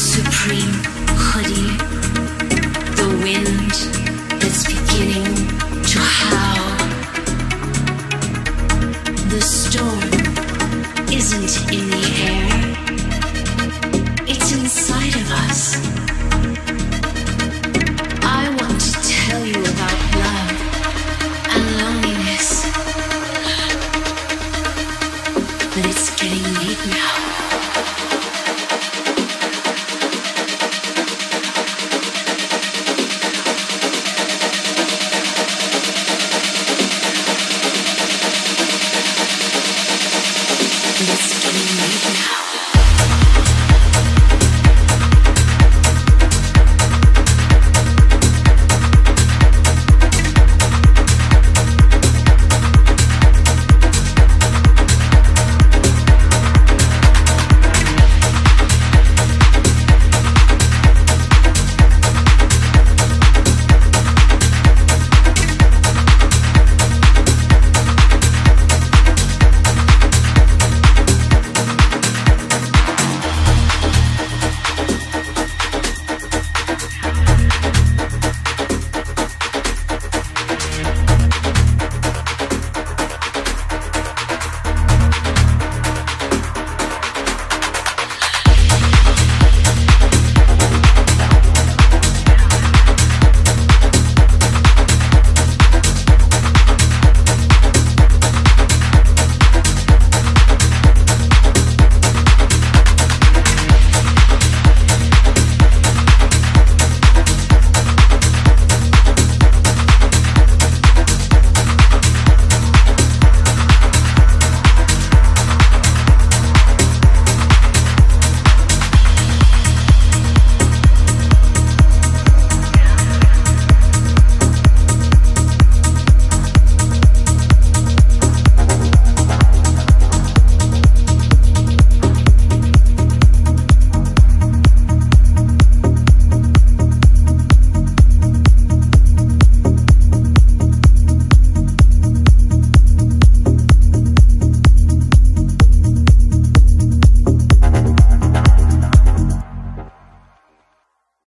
Supreme hoodie.